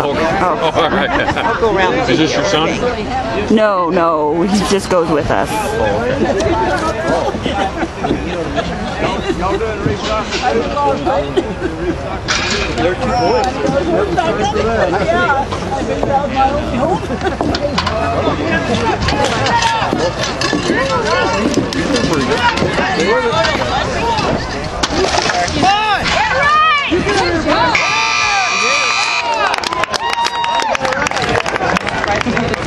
Oh, all right. go around. Is this your son? No, no. He just goes with us. They're two boys. Gracias.